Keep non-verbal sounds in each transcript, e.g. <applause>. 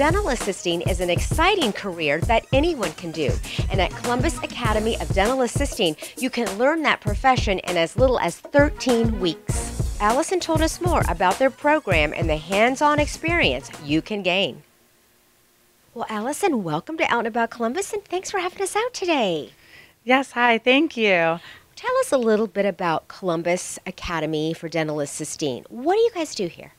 dental assisting is an exciting career that anyone can do. And at Columbus Academy of Dental Assisting, you can learn that profession in as little as 13 weeks. Allison told us more about their program and the hands on experience you can gain. Well, Allison, welcome to Out and About Columbus, and thanks for having us out today. Yes, hi, thank you. Tell us a little bit about Columbus Academy for Dental Assisting. What do you guys do here?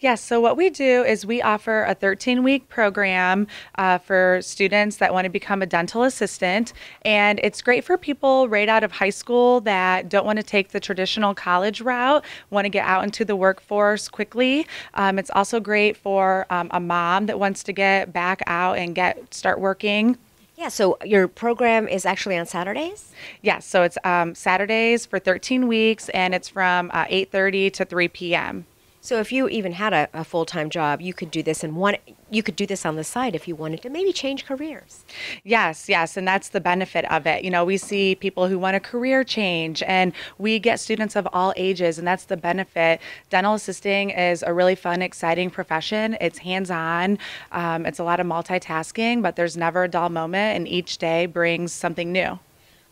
Yes, so what we do is we offer a 13 week program uh, for students that want to become a dental assistant. And it's great for people right out of high school that don't want to take the traditional college route, want to get out into the workforce quickly. Um, it's also great for um, a mom that wants to get back out and get start working yeah, so your program is actually on Saturdays? Yes, so it's um, Saturdays for 13 weeks and it's from uh, 8.30 to 3 p.m. So if you even had a, a full time job, you could do this and one you could do this on the side if you wanted to maybe change careers. Yes, yes, and that's the benefit of it. You know, we see people who want a career change and we get students of all ages and that's the benefit. Dental assisting is a really fun, exciting profession. It's hands-on. Um, it's a lot of multitasking, but there's never a dull moment and each day brings something new.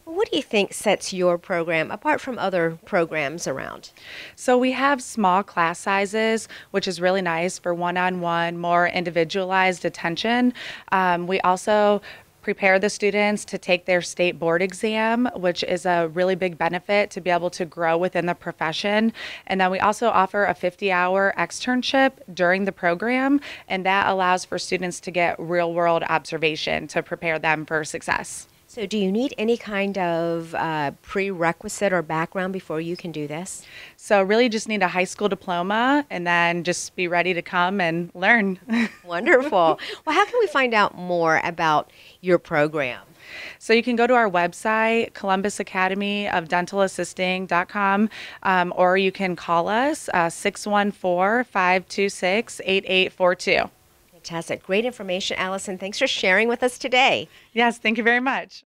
What do you think sets your program apart from other programs around? So, we have small class sizes, which is really nice for one on one, more individualized attention. Um, we also prepare the students to take their state board exam, which is a really big benefit to be able to grow within the profession. And then we also offer a 50 hour externship during the program, and that allows for students to get real world observation to prepare them for success. So, do you need any kind of uh, prerequisite or background before you can do this? So, really just need a high school diploma and then just be ready to come and learn. <laughs> Wonderful. <laughs> well, how can we find out more about your program? So you can go to our website, Columbus Academy of Dental Assisting.com, um, or you can call us uh, 614 526 8842. Fantastic. Great information, Allison. Thanks for sharing with us today. Yes, thank you very much.